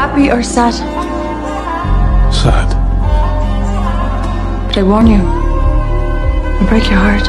Happy or sad? Sad. But I warn you, I'll break your heart.